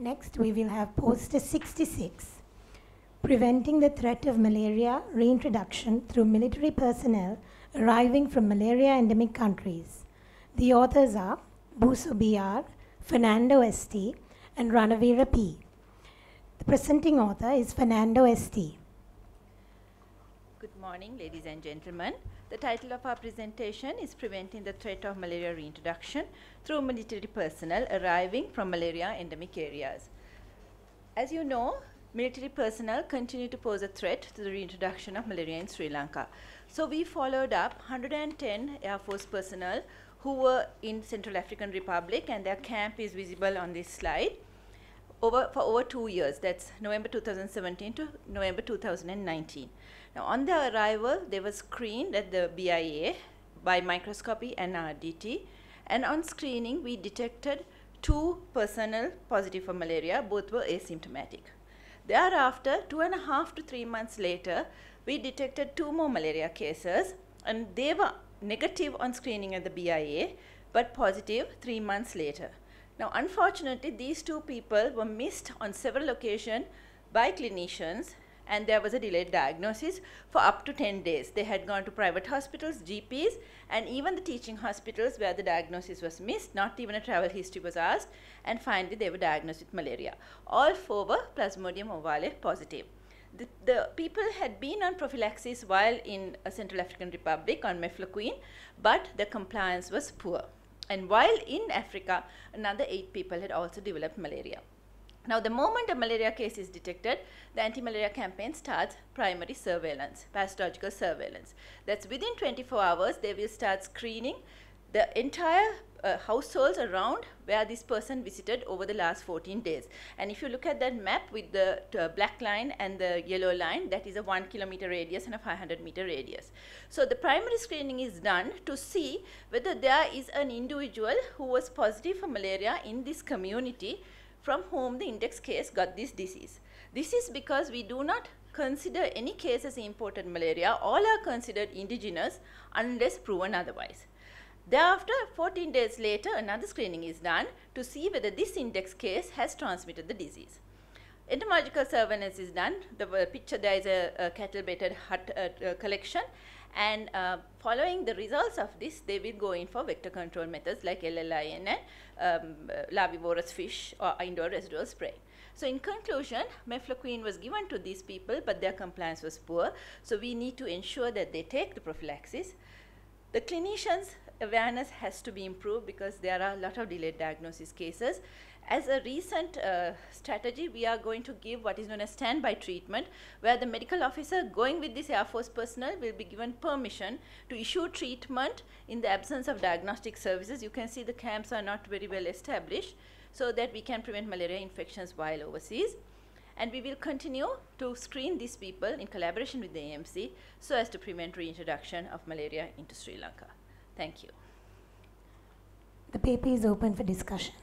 Next, we will have poster 66, Preventing the Threat of Malaria Reintroduction Through Military Personnel Arriving from Malaria Endemic Countries. The authors are Booso B.R., Fernando S.D., and Ranaweera P. The presenting author is Fernando S.D. Good morning, ladies and gentlemen. The title of our presentation is Preventing the Threat of Malaria Reintroduction Through Military Personnel Arriving from Malaria Endemic Areas. As you know, military personnel continue to pose a threat to the reintroduction of malaria in Sri Lanka. So we followed up 110 Air Force personnel who were in Central African Republic and their camp is visible on this slide over, for over two years. That's November 2017 to November 2019. Now on their arrival, they were screened at the BIA by microscopy and RDT. And on screening, we detected two personnel positive for malaria, both were asymptomatic. Thereafter, two and a half to three months later, we detected two more malaria cases and they were negative on screening at the BIA but positive three months later. Now, unfortunately, these two people were missed on several occasions by clinicians and there was a delayed diagnosis for up to 10 days. They had gone to private hospitals, GPs, and even the teaching hospitals where the diagnosis was missed, not even a travel history was asked, and finally they were diagnosed with malaria. All four were Plasmodium ovale positive. The, the, people had been on prophylaxis while in a Central African Republic on mefloquine, but the compliance was poor. And while in Africa, another eight people had also developed malaria. Now, the moment a malaria case is detected, the anti-malaria campaign starts primary surveillance, pathological surveillance. That's within 24 hours, they will start screening the entire uh, households around where this person visited over the last 14 days. And if you look at that map with the uh, black line and the yellow line, that is a 1 kilometer radius and a 500 meter radius. So the primary screening is done to see whether there is an individual who was positive for malaria in this community from whom the index case got this disease. This is because we do not consider any cases imported malaria, all are considered indigenous unless proven otherwise. Thereafter, 14 days later, another screening is done to see whether this index case has transmitted the disease. Entomological surveillance is done. The uh, picture there is a, a cattle-baited hut uh, uh, collection and uh, following the results of this, they will go in for vector control methods like LLIN and um, larvivorous fish or indoor residual spray. So in conclusion, mefloquine was given to these people, but their compliance was poor. So we need to ensure that they take the prophylaxis. The clinicians' awareness has to be improved because there are a lot of delayed diagnosis cases as a recent uh, strategy, we are going to give what is known as standby treatment, where the medical officer going with this Air Force personnel will be given permission to issue treatment in the absence of diagnostic services. You can see the camps are not very well established, so that we can prevent malaria infections while overseas. And we will continue to screen these people in collaboration with the AMC so as to prevent reintroduction of malaria into Sri Lanka. Thank you. The paper is open for discussion.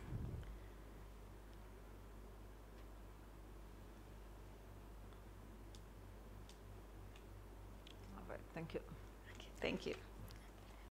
All right, Thank you. Okay, thank you.